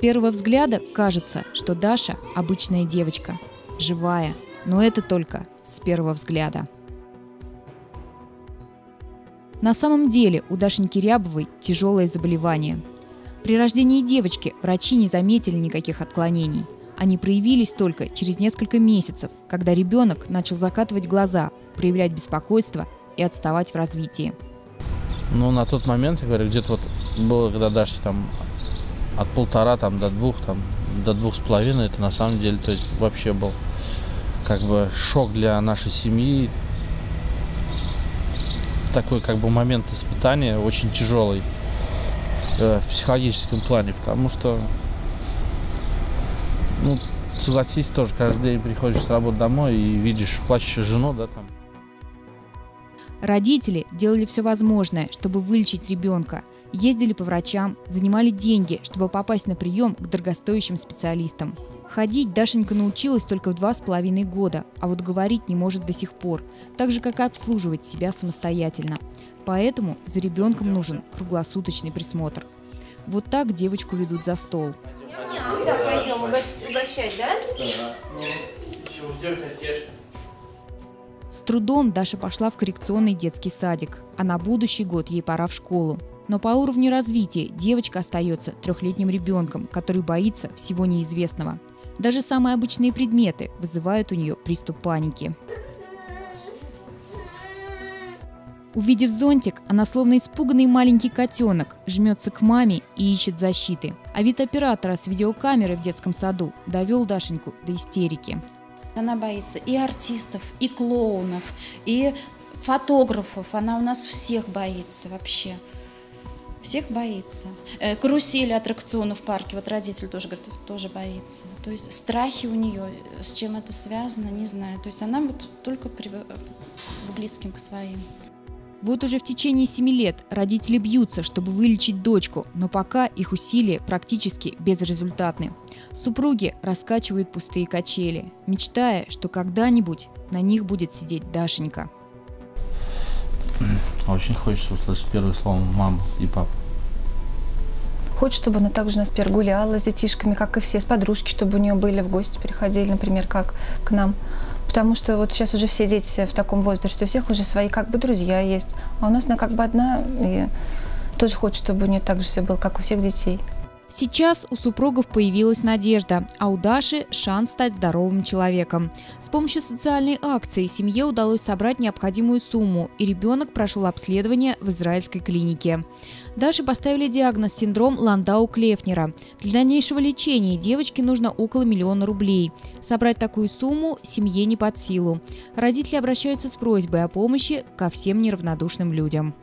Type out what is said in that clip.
первого взгляда кажется, что Даша – обычная девочка, живая, но это только с первого взгляда. На самом деле у Дашеньки Рябовой тяжелое заболевание. При рождении девочки врачи не заметили никаких отклонений. Они проявились только через несколько месяцев, когда ребенок начал закатывать глаза, проявлять беспокойство и отставать в развитии. Ну, на тот момент, я говорю, где-то вот было, когда Даша там от полтора там до двух, там до двух с половиной, это на самом деле, то есть вообще был как бы шок для нашей семьи, такой как бы момент испытания очень тяжелый э, в психологическом плане, потому что, ну, согласись, тоже каждый день приходишь с работы домой и видишь плачущую жену, да, там. Родители делали все возможное, чтобы вылечить ребенка, ездили по врачам, занимали деньги, чтобы попасть на прием к дорогостоящим специалистам. Ходить Дашенька научилась только в два с половиной года, а вот говорить не может до сих пор, так же, как и обслуживать себя самостоятельно. Поэтому за ребенком нужен круглосуточный присмотр. Вот так девочку ведут за стол. Да, пойдем угощать, да? С трудом Даша пошла в коррекционный детский садик, а на будущий год ей пора в школу. Но по уровню развития девочка остается трехлетним ребенком, который боится всего неизвестного. Даже самые обычные предметы вызывают у нее приступ паники. Увидев зонтик, она словно испуганный маленький котенок жмется к маме и ищет защиты. А вид оператора с видеокамеры в детском саду довел Дашеньку до истерики. Она боится и артистов, и клоунов, и фотографов. Она у нас всех боится вообще. Всех боится. Э, карусели, аттракционы в парке, вот родитель тоже говорит, тоже боится. То есть страхи у нее, с чем это связано, не знаю. То есть она вот только привык к близким, к своим. Вот уже в течение семи лет родители бьются, чтобы вылечить дочку, но пока их усилия практически безрезультатны. Супруги раскачивают пустые качели, мечтая, что когда-нибудь на них будет сидеть Дашенька. Очень хочется услышать первое слово «мама» и «папа». Хочет, чтобы она также у нас теперь гуляла с детишками, как и все, с подружки, чтобы у нее были в гости, приходили, например, как к нам. Потому что вот сейчас уже все дети в таком возрасте, у всех уже свои как бы друзья есть. А у нас она как бы одна, и тоже хочет, чтобы у нее так же все было, как у всех детей. Сейчас у супругов появилась надежда, а у Даши шанс стать здоровым человеком. С помощью социальной акции семье удалось собрать необходимую сумму, и ребенок прошел обследование в израильской клинике. Даше поставили диагноз синдром Ландау-Клефнера. Для дальнейшего лечения девочке нужно около миллиона рублей. Собрать такую сумму семье не под силу. Родители обращаются с просьбой о помощи ко всем неравнодушным людям.